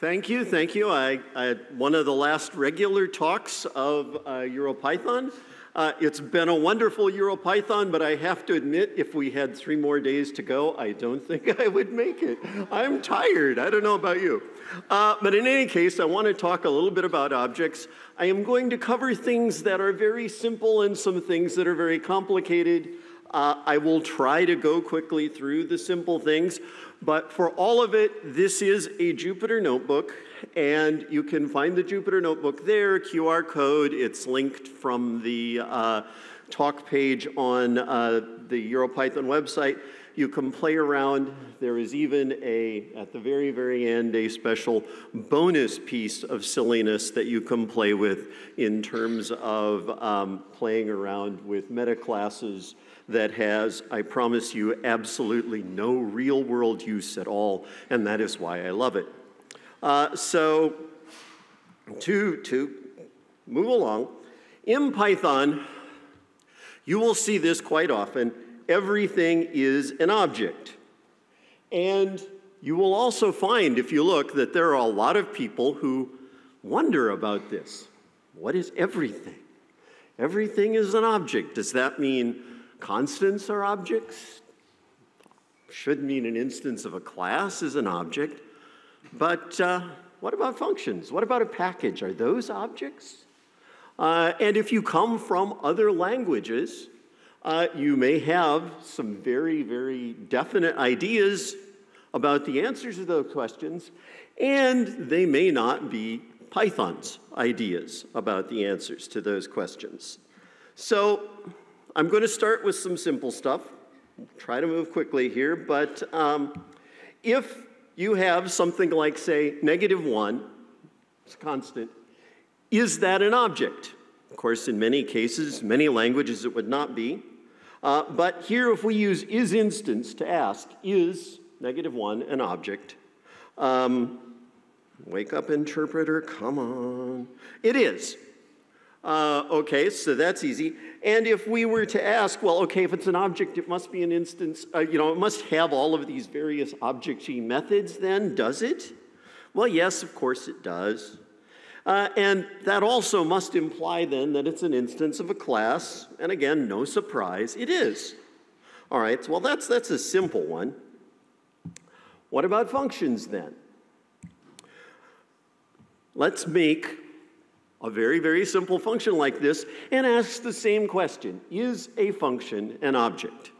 Thank you, thank you. I, I one of the last regular talks of uh, EuroPython. Uh, it's been a wonderful EuroPython, but I have to admit, if we had three more days to go, I don't think I would make it. I'm tired. I don't know about you. Uh, but in any case, I want to talk a little bit about objects. I am going to cover things that are very simple and some things that are very complicated. Uh, I will try to go quickly through the simple things, but for all of it, this is a Jupyter notebook, and you can find the Jupyter notebook there, QR code. It's linked from the uh, talk page on uh, the EuroPython website. You can play around. There is even a, at the very, very end, a special bonus piece of silliness that you can play with in terms of um, playing around with meta classes that has, I promise you, absolutely no real world use at all, and that is why I love it. Uh, so, to, to move along, in Python, you will see this quite often. Everything is an object. And you will also find, if you look, that there are a lot of people who wonder about this. What is everything? Everything is an object. Does that mean Constants are objects. Should mean an instance of a class is an object. But uh, what about functions? What about a package? Are those objects? Uh, and if you come from other languages, uh, you may have some very, very definite ideas about the answers to those questions, and they may not be Python's ideas about the answers to those questions. So I'm going to start with some simple stuff. Try to move quickly here, but um, if you have something like, say, negative 1, it's a constant, is that an object? Of course, in many cases, many languages, it would not be. Uh, but here, if we use is instance to ask, is negative 1 an object? Um, wake up, interpreter, come on. It is. Uh, okay, so that's easy. And if we were to ask, well, okay, if it's an object, it must be an instance, uh, you know, it must have all of these various objecty methods then, does it? Well, yes, of course it does. Uh, and that also must imply then that it's an instance of a class. And again, no surprise, it is. All right, well, that's, that's a simple one. What about functions then? Let's make a very, very simple function like this and ask the same question Is a function an object?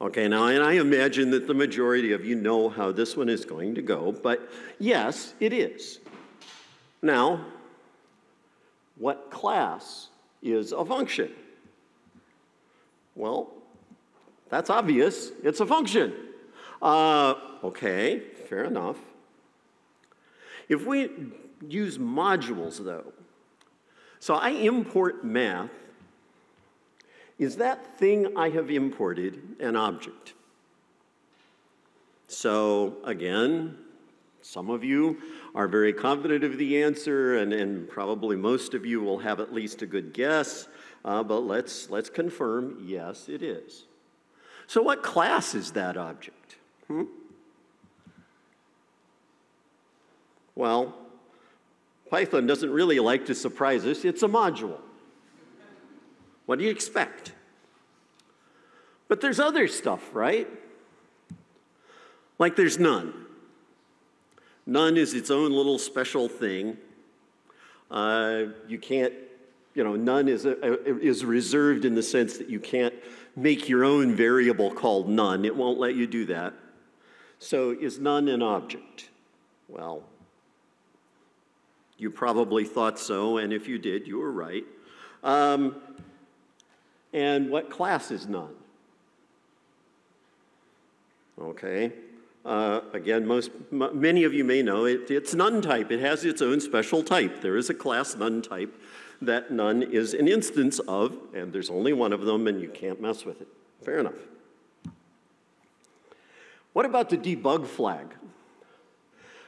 Okay, now, and I imagine that the majority of you know how this one is going to go, but yes, it is. Now, what class is a function? Well, that's obvious. It's a function. Uh, okay, fair enough. If we use modules, though, so I import math. Is that thing I have imported an object? So again, some of you are very confident of the answer, and, and probably most of you will have at least a good guess, uh, but let's, let's confirm yes, it is. So, what class is that object? Hmm? Well, Python doesn't really like to surprise us. It's a module. What do you expect? But there's other stuff, right? Like there's none. None is its own little special thing. Uh, you can't, you know, none is, a, a, is reserved in the sense that you can't make your own variable called none. It won't let you do that. So is none an object? Well, you probably thought so, and if you did, you were right. Um, and what class is none? Okay. Uh, again, most, many of you may know it, it's none type. It has its own special type. There is a class none type that none is an instance of, and there's only one of them, and you can't mess with it. Fair enough. What about the debug flag?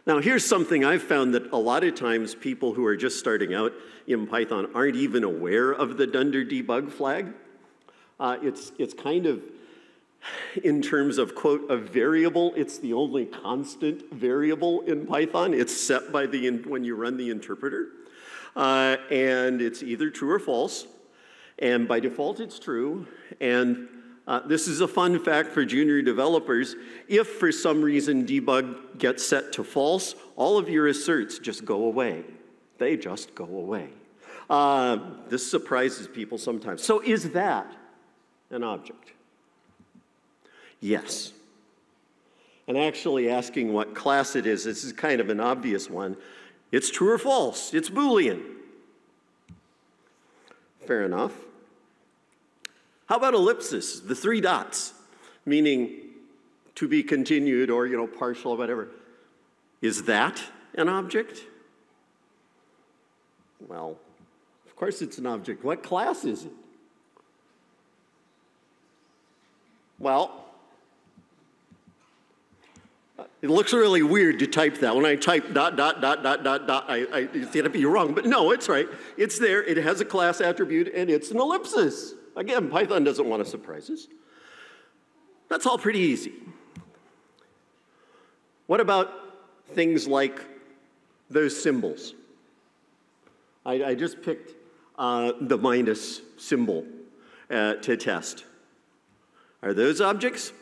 Now, here's something I've found that a lot of times people who are just starting out in Python aren't even aware of the dunder debug flag. Uh, it's, it's kind of in terms of, quote, a variable. It's the only constant variable in Python. It's set by the, when you run the interpreter. Uh, and it's either true or false. And by default, it's true. And uh, this is a fun fact for junior developers. If for some reason debug gets set to false, all of your asserts just go away. They just go away. Uh, this surprises people sometimes. So, is that an object? Yes. And actually, asking what class it is, this is kind of an obvious one. It's true or false, it's Boolean. Fair enough. How about ellipsis, the three dots, meaning to be continued or, you know, partial or whatever? Is that an object? Well, of course it's an object. What class is it? Well, it looks really weird to type that. When I type dot, dot, dot, dot, dot, dot, I, I going to be wrong. But no, it's right. It's there. It has a class attribute, and it's an ellipsis. Again, Python doesn't want to surprise us. That's all pretty easy. What about things like those symbols? I, I just picked uh, the minus symbol uh, to test. Are those objects?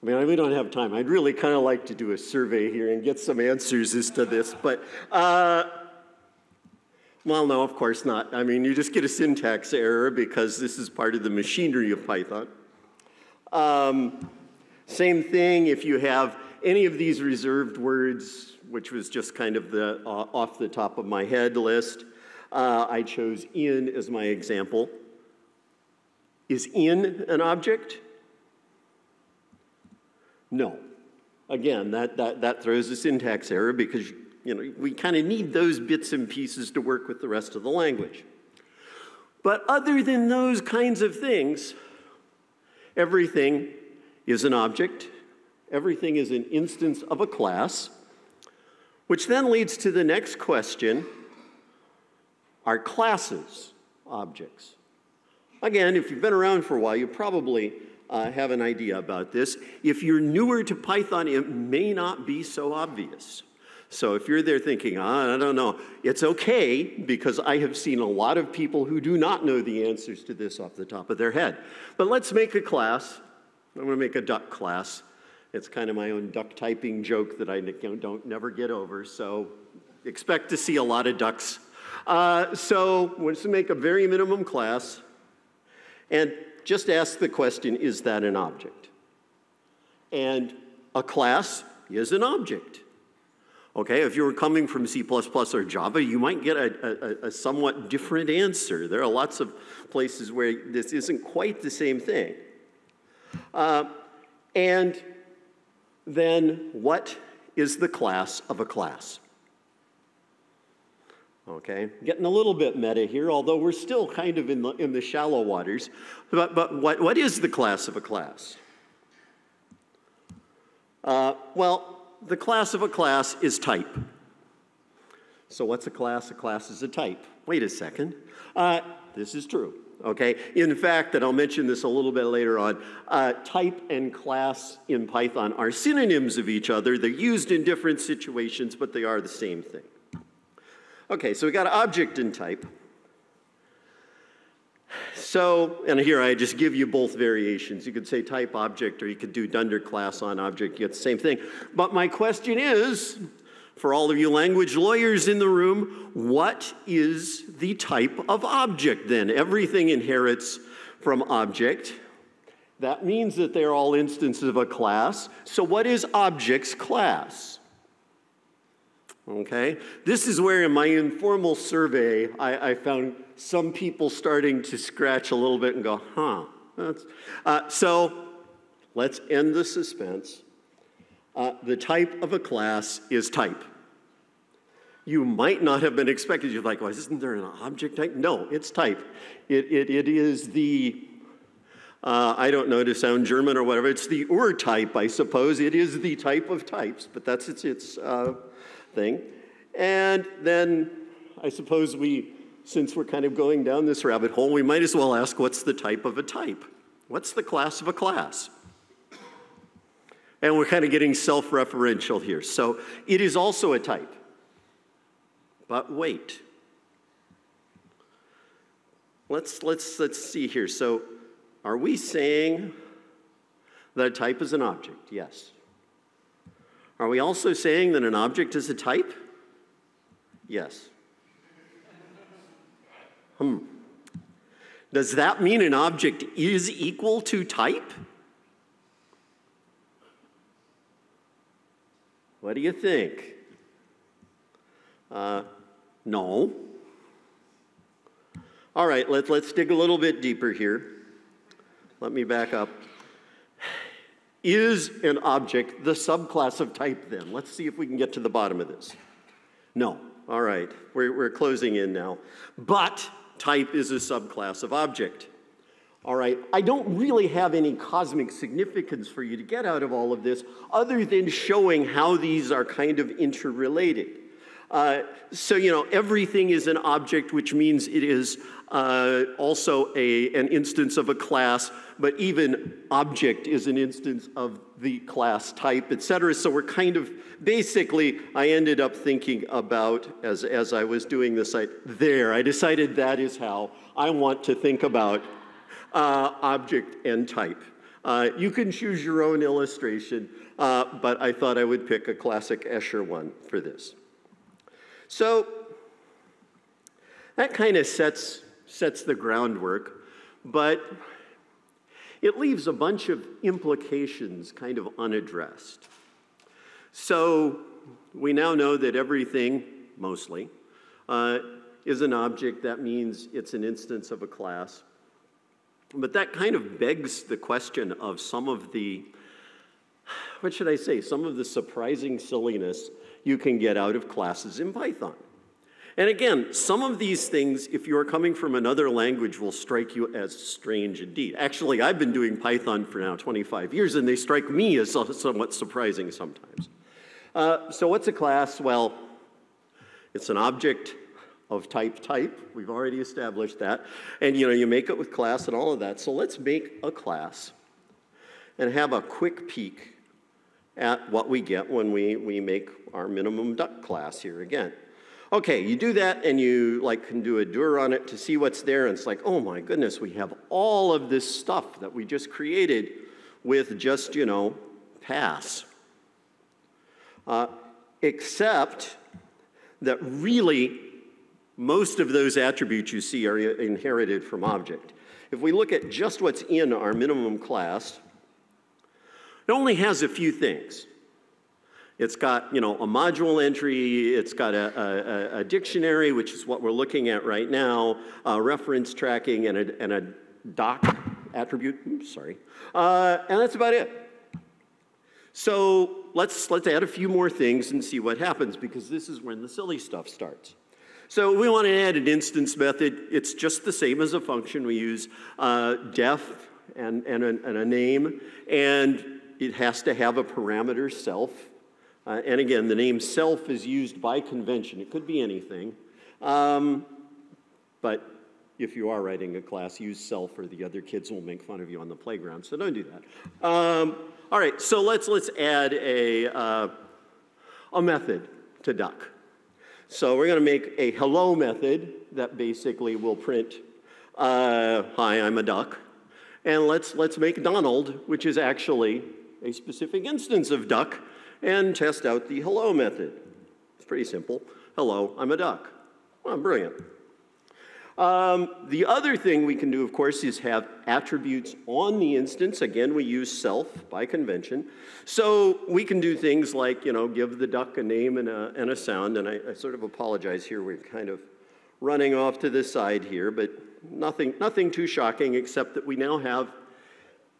I mean, we don't have time. I'd really kind of like to do a survey here and get some answers as to this, but, uh, well, no, of course not. I mean, you just get a syntax error because this is part of the machinery of Python. Um, same thing if you have any of these reserved words, which was just kind of the uh, off the top of my head list. Uh, I chose in as my example. Is in an object? No. Again, that, that, that throws a syntax error because you know, we kind of need those bits and pieces to work with the rest of the language. But other than those kinds of things, everything is an object, everything is an instance of a class, which then leads to the next question are classes objects? Again, if you've been around for a while, you probably uh, have an idea about this. If you're newer to Python, it may not be so obvious. So if you're there thinking, ah, I don't know, it's okay because I have seen a lot of people who do not know the answers to this off the top of their head. But let's make a class. I'm going to make a duck class. It's kind of my own duck typing joke that I don't never get over. So expect to see a lot of ducks. Uh, so let's make a very minimum class. And just ask the question is that an object? And a class is an object. Okay, if you were coming from C or Java, you might get a, a, a, somewhat different answer. There are lots of places where this isn't quite the same thing. Uh, and then, what is the class of a class? Okay, getting a little bit meta here, although we're still kind of in the, in the shallow waters. But, but what, what is the class of a class? Uh, well, the class of a class is type. So, what's a class? A class is a type. Wait a second. Uh, this is true. Okay. In fact, and I'll mention this a little bit later on, uh, type and class in Python are synonyms of each other. They're used in different situations, but they are the same thing. Okay, so we got object and type. So, and here I just give you both variations. You could say type object, or you could do dunder class on object, you get the same thing. But my question is, for all of you language lawyers in the room, what is the type of object then? Everything inherits from object. That means that they're all instances of a class. So, what is object's class? Okay? This is where, in my informal survey, I, I found some people starting to scratch a little bit and go, huh. Uh, so let's end the suspense. Uh, the type of a class is type. You might not have been expected. You're like, well, isn't there an object type? No, it's type. It, it, it is the, uh, I don't know to sound German or whatever, it's the Ur type, I suppose. It is the type of types, but that's its, its uh, thing. And then I suppose we, since we're kind of going down this rabbit hole, we might as well ask what's the type of a type? What's the class of a class? And we're kind of getting self referential here. So it is also a type. But wait. Let's, let's, let's see here. So, are we saying that a type is an object? Yes. Are we also saying that an object is a type? Yes. Hmm. Does that mean an object is equal to type? What do you think? Uh, no. All right, let, let's dig a little bit deeper here. Let me back up. Is an object the subclass of type then? Let's see if we can get to the bottom of this. No. All right, we're, we're closing in now. But type is a subclass of object. All right, I don't really have any cosmic significance for you to get out of all of this other than showing how these are kind of interrelated. Uh, so, you know, everything is an object, which means it is uh, also a, an instance of a class, but even object is an instance of the class type, et cetera. So we're kind of basically, I ended up thinking about, as, as I was doing this, I, there, I decided that is how I want to think about uh, object and type. Uh, you can choose your own illustration, uh, but I thought I would pick a classic Escher one for this. So that kind of sets, sets the groundwork, but it leaves a bunch of implications kind of unaddressed. So we now know that everything, mostly, uh, is an object. That means it's an instance of a class. But that kind of begs the question of some of the, what should I say, some of the surprising silliness you can get out of classes in Python. And again, some of these things, if you are coming from another language, will strike you as strange indeed. Actually, I've been doing Python for now 25 years, and they strike me as somewhat surprising sometimes. Uh, so, what's a class? Well, it's an object of type type. We've already established that. And you know, you make it with class and all of that. So, let's make a class and have a quick peek at what we get when we, we make our minimum duck class here again. Okay, you do that and you like can do a dur on it to see what's there, and it's like, oh my goodness, we have all of this stuff that we just created with just, you know, pass. Uh, except that really most of those attributes you see are inherited from object. If we look at just what's in our minimum class, it only has a few things. It's got, you know, a module entry, it's got a, a, a dictionary, which is what we're looking at right now, reference tracking, and a, and a doc attribute, sorry. Uh, and that's about it. So let's, let's add a few more things and see what happens, because this is when the silly stuff starts. So we want to add an instance method. It's just the same as a function. We use uh, def and, and, a, and a name, and it has to have a parameter self. Uh, and again, the name self is used by convention. It could be anything. Um, but if you are writing a class, use self or the other kids will make fun of you on the playground. So don't do that. Um, all right, so let's, let's add a, uh, a method to duck. So we're going to make a hello method that basically will print, uh, hi, I'm a duck. And let's, let's make Donald, which is actually a specific instance of duck and test out the hello method. It's pretty simple. Hello, I'm a duck. Well, brilliant. Um, the other thing we can do, of course, is have attributes on the instance. Again, we use self by convention. So we can do things like, you know, give the duck a name and a, and a sound. And I, I sort of apologize here. We're kind of running off to the side here, but nothing, nothing too shocking except that we now have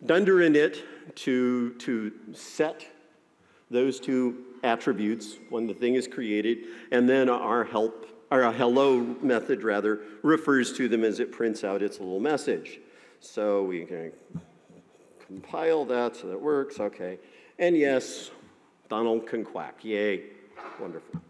dunder init to, to set those two attributes when the thing is created, and then our help, our hello method rather, refers to them as it prints out its little message. So we can compile that so that works, okay. And yes, Donald can quack, yay, wonderful.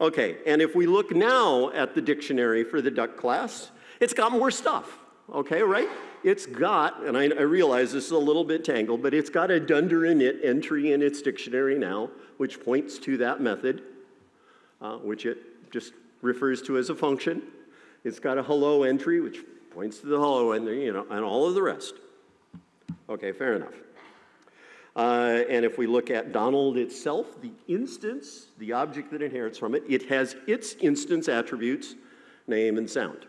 Okay, and if we look now at the dictionary for the duck class, it's got more stuff, okay, right? It's got, and I, I, realize this is a little bit tangled, but it's got a dunder init entry in its dictionary now, which points to that method, uh, which it just refers to as a function. It's got a hello entry, which points to the hello entry, you know, and all of the rest. Okay, fair enough. Uh, and if we look at Donald itself, the instance, the object that inherits from it, it has its instance attributes, name and sound.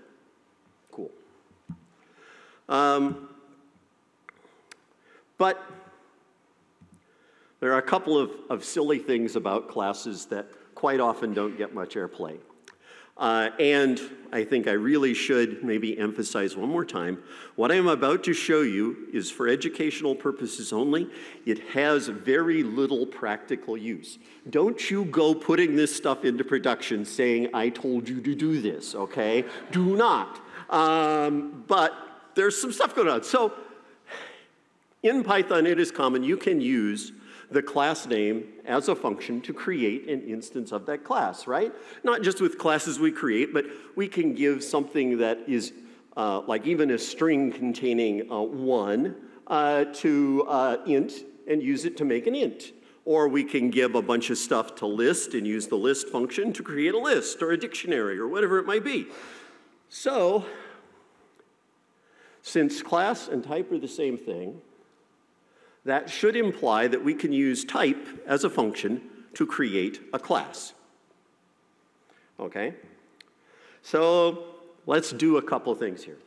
Um, but there are a couple of, of silly things about classes that quite often don't get much airplay. Uh, and I think I really should maybe emphasize one more time what I am about to show you is for educational purposes only. It has very little practical use. Don't you go putting this stuff into production saying, I told you to do this, okay? Do not. Um, but there's some stuff going on. So in Python, it is common you can use the class name as a function to create an instance of that class, right? Not just with classes we create, but we can give something that is uh, like even a string containing uh, one uh, to uh, int and use it to make an int. Or we can give a bunch of stuff to list and use the list function to create a list or a dictionary or whatever it might be. So, since class and type are the same thing, that should imply that we can use type as a function to create a class. Okay? So let's do a couple things here.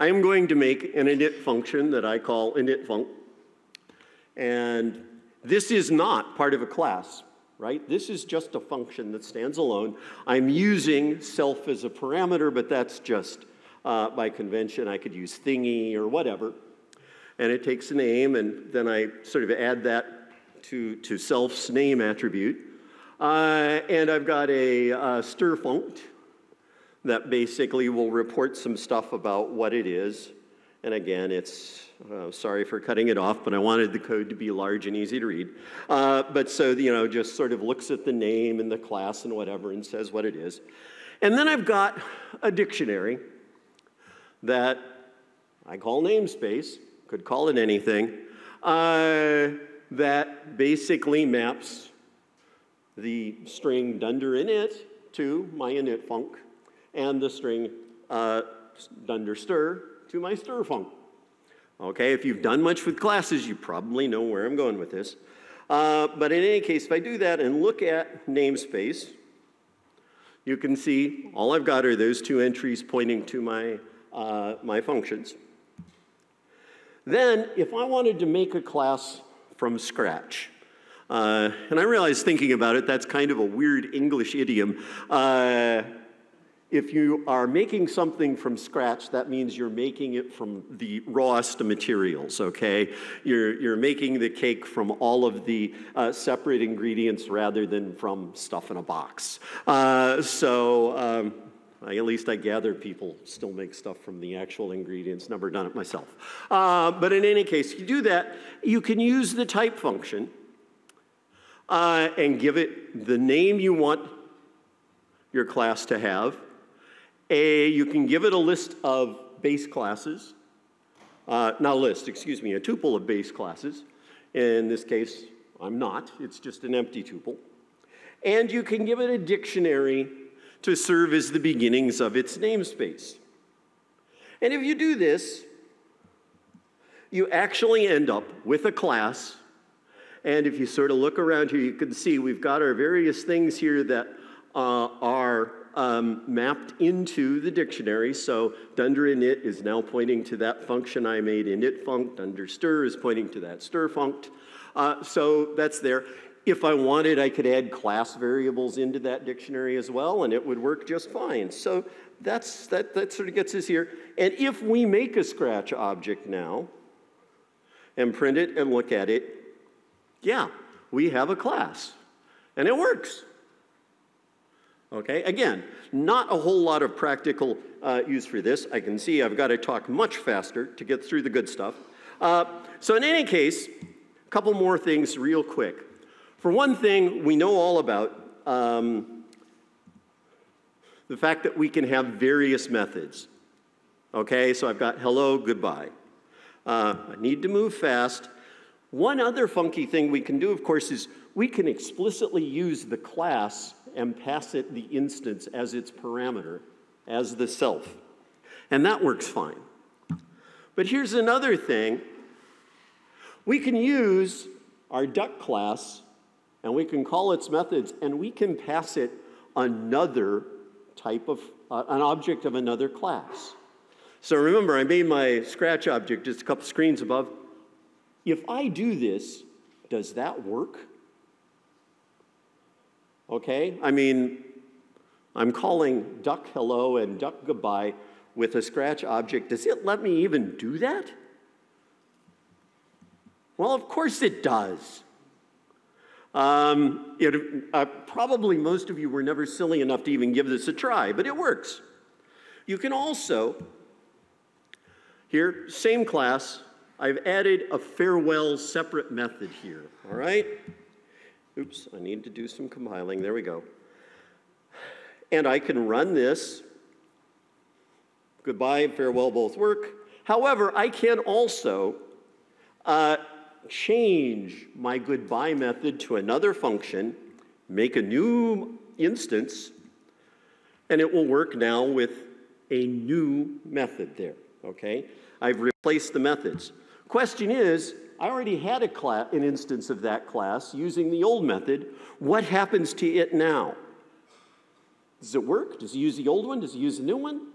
I am going to make an init function that I call init initfunc. And this is not part of a class, right? This is just a function that stands alone. I'm using self as a parameter, but that's just uh, by convention. I could use thingy or whatever and it takes a name, and then I sort of add that to, to self's name attribute. Uh, and I've got a uh, stir funct that basically will report some stuff about what it is. And again, it's, uh, sorry for cutting it off, but I wanted the code to be large and easy to read. Uh, but so, you know, just sort of looks at the name and the class and whatever and says what it is. And then I've got a dictionary that I call namespace could call it anything, uh, that basically maps the string dunder init to my init func and the string uh, dunder stir to my stir func. Okay, if you've done much with classes, you probably know where I'm going with this. Uh, but in any case, if I do that and look at namespace, you can see all I've got are those two entries pointing to my, uh, my functions. Then, if I wanted to make a class from scratch, uh, and I realize thinking about it, that's kind of a weird English idiom. Uh, if you are making something from scratch, that means you're making it from the rawest materials, okay? You're, you're making the cake from all of the uh, separate ingredients rather than from stuff in a box. Uh, so, um, I, at least I gather people still make stuff from the actual ingredients. Never done it myself. Uh, but in any case, you do that. You can use the type function uh, and give it the name you want your class to have. A, you can give it a list of base classes. Uh, not a list, excuse me, a tuple of base classes. In this case, I'm not. It's just an empty tuple. And you can give it a dictionary to serve as the beginnings of its namespace. And if you do this, you actually end up with a class. And if you sort of look around here, you can see we've got our various things here that uh, are um, mapped into the dictionary. So dunder init is now pointing to that function I made init func. Dunder stir is pointing to that stir funct. Uh, so that's there. If I wanted, I could add class variables into that dictionary as well, and it would work just fine. So that's, that, that sort of gets us here. And if we make a Scratch object now and print it and look at it, yeah, we have a class, and it works. Okay, again, not a whole lot of practical uh, use for this. I can see I've got to talk much faster to get through the good stuff. Uh, so in any case, a couple more things real quick. For one thing, we know all about um, the fact that we can have various methods. Okay, so I've got hello, goodbye. Uh, I need to move fast. One other funky thing we can do, of course, is we can explicitly use the class and pass it the instance as its parameter, as the self. And that works fine. But here's another thing. We can use our duck class and we can call its methods and we can pass it another type of, uh, an object of another class. So remember, I made my scratch object just a couple screens above. If I do this, does that work? Okay, I mean, I'm calling duck hello and duck goodbye with a scratch object. Does it let me even do that? Well, of course it does. Um, it, uh, probably most of you were never silly enough to even give this a try, but it works. You can also, here, same class, I've added a farewell separate method here, all right? Oops, I need to do some compiling. There we go. And I can run this. Goodbye, farewell both work. However, I can also uh, change my goodbye method to another function, make a new instance, and it will work now with a new method there, okay? I've replaced the methods. Question is, I already had a class, an instance of that class using the old method. What happens to it now? Does it work? Does it use the old one? Does it use the new one?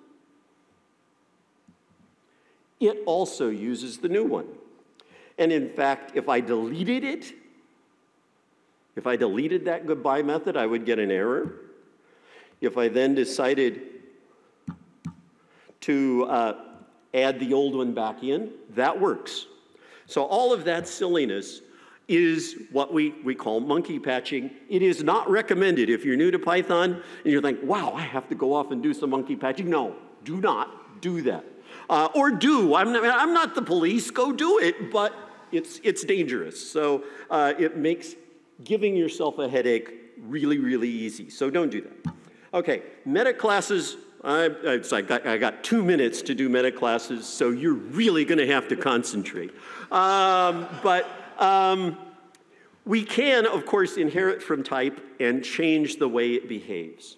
It also uses the new one. And in fact, if I deleted it, if I deleted that goodbye method, I would get an error. If I then decided to uh, add the old one back in, that works. So all of that silliness is what we, we call monkey patching. It is not recommended if you're new to Python and you're like, wow, I have to go off and do some monkey patching. No, do not do that. Uh, or do. I'm not, I'm not the police, go do it, but it's, it's dangerous. So uh, it makes giving yourself a headache really, really easy. So don't do that. Okay, meta classes. I, I, got, I got two minutes to do meta classes, so you're really going to have to concentrate. Um, but um, we can, of course, inherit from type and change the way it behaves.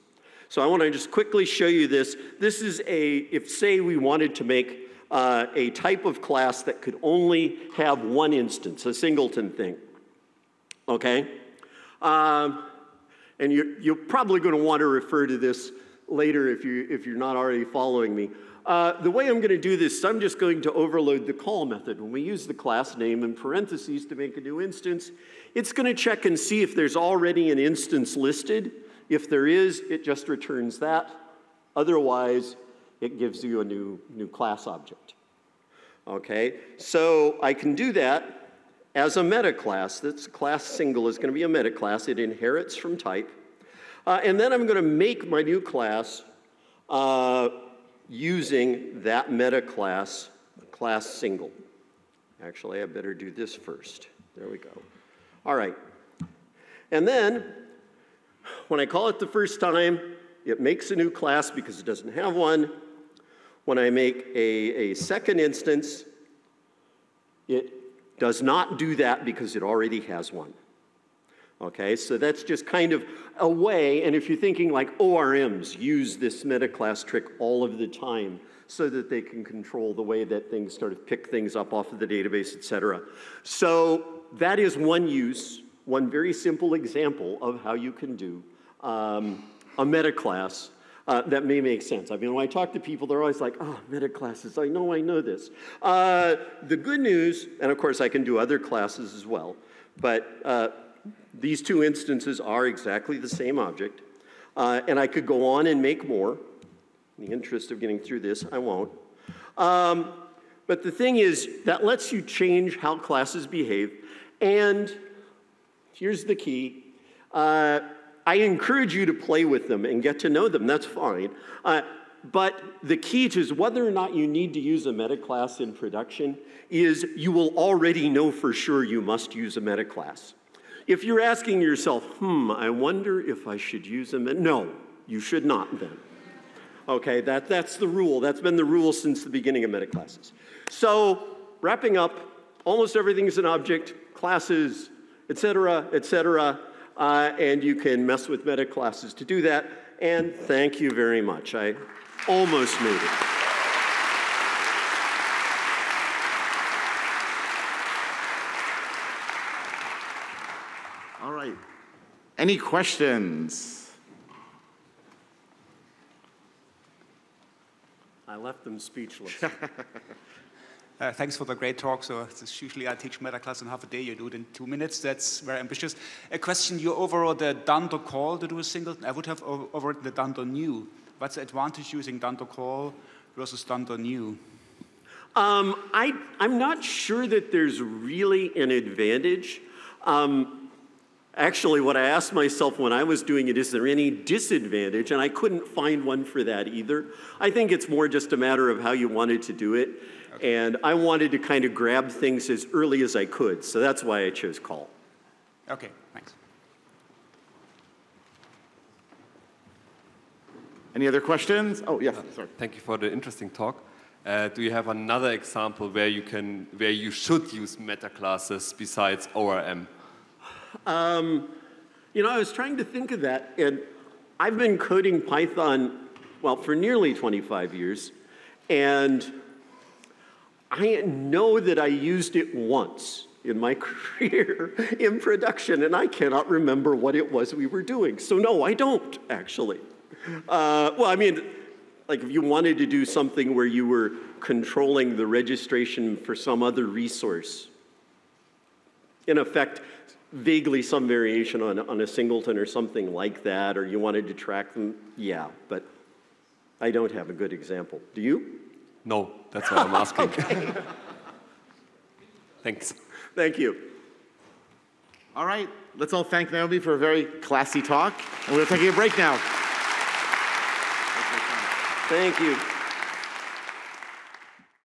So I want to just quickly show you this. This is a, if say we wanted to make uh, a type of class that could only have one instance, a singleton thing. Okay? Um, and you're, you're probably going to want to refer to this later if, you, if you're not already following me. Uh, the way I'm going to do this is I'm just going to overload the call method. When we use the class name in parentheses to make a new instance, it's going to check and see if there's already an instance listed. If there is, it just returns that. Otherwise, it gives you a new, new class object. Okay, so I can do that as a meta class. That's class single is going to be a meta class. It inherits from type. Uh, and then I'm going to make my new class uh, using that meta class, class single. Actually, I better do this first. There we go. All right. And then, when I call it the first time, it makes a new class because it doesn't have one. When I make a, a second instance, it does not do that because it already has one. Okay, so that's just kind of a way, and if you're thinking like ORMs use this meta class trick all of the time so that they can control the way that things sort of pick things up off of the database, et cetera. So that is one use, one very simple example of how you can do um, a meta class uh, that may make sense. I mean, when I talk to people, they're always like, oh, meta classes. I know I know this. Uh, the good news, and of course I can do other classes as well, but uh, these two instances are exactly the same object. Uh, and I could go on and make more. In the interest of getting through this, I won't. Um, but the thing is, that lets you change how classes behave. And here's the key. Uh, I encourage you to play with them and get to know them. That's fine. Uh, but the key to is whether or not you need to use a meta class in production is you will already know for sure you must use a meta class. If you're asking yourself, hmm, I wonder if I should use a meta, no, you should not then. Okay, that, that's the rule. That's been the rule since the beginning of meta classes. So, wrapping up, almost everything is an object, classes, et cetera, et cetera, uh, and you can mess with meta classes to do that. And thank you very much. I almost made it. All right. Any questions? I left them speechless. Uh, thanks for the great talk. So usually I teach meta class in half a day. You do it in two minutes. That's very ambitious. A question: You overrode the dunder call to do a singleton. I would have o- overridden the dunder new. What's the advantage using dunder call versus dunder new? Um, I, I'm not sure that there's really an advantage. Um, actually, what I asked myself when I was doing it is there any disadvantage? And I couldn't find one for that either. I think it's more just a matter of how you wanted to do it. And I wanted to kind of grab things as early as I could. So that's why I chose call. Okay, thanks. Any other questions? Oh, yes, sorry. Thank you for the interesting talk. Uh, do you have another example where you can, where you should use meta classes besides ORM? You know, I was trying to think of that, and I've been coding Python, well, for nearly 25 years, and I know that I used it once in my career in production, and I cannot remember what it was we were doing. So, no, I don't, actually. Uh, well, I mean, like if you wanted to do something where you were controlling the registration for some other resource, in effect, vaguely some variation on, on a singleton or something like that, or you wanted to track them, yeah, but I don't have a good example. Do you? No, that's what I'm asking. Thanks. Thank you. All right, let's all thank Naomi for a very classy talk. And we're taking a break now. Thank you.